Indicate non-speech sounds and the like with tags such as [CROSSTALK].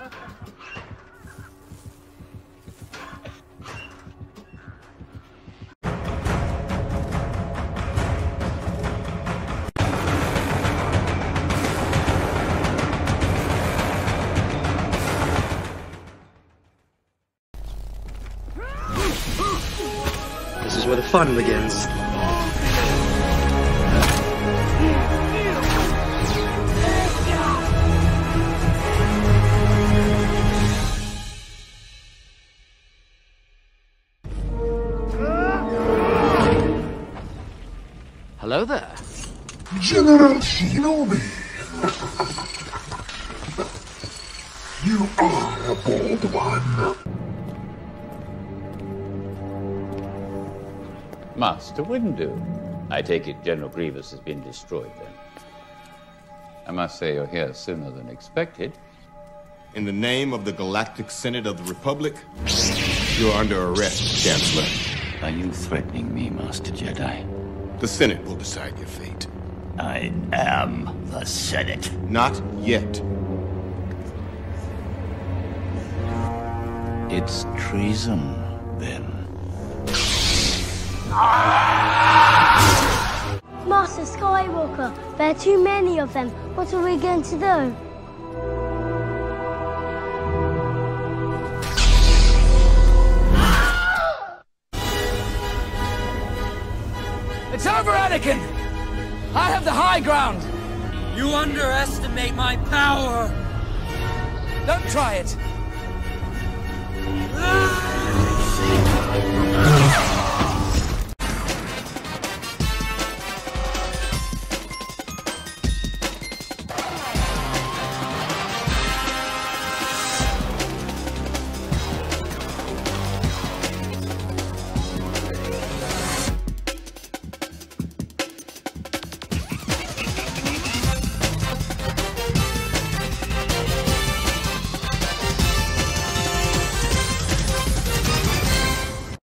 This is where the fun begins. Hello there. General Kenobi! you are a bold one. Master Windu. I take it General Grievous has been destroyed then. I must say you're here sooner than expected. In the name of the Galactic Senate of the Republic, you're under arrest, Chancellor. Are you threatening me, Master Jedi? The Senate will decide your fate. I am the Senate. Not yet. It's treason, then. Master Skywalker, there are too many of them. What are we going to do? It's over, Anakin! I have the high ground! You underestimate my power! Don't try it! [LAUGHS]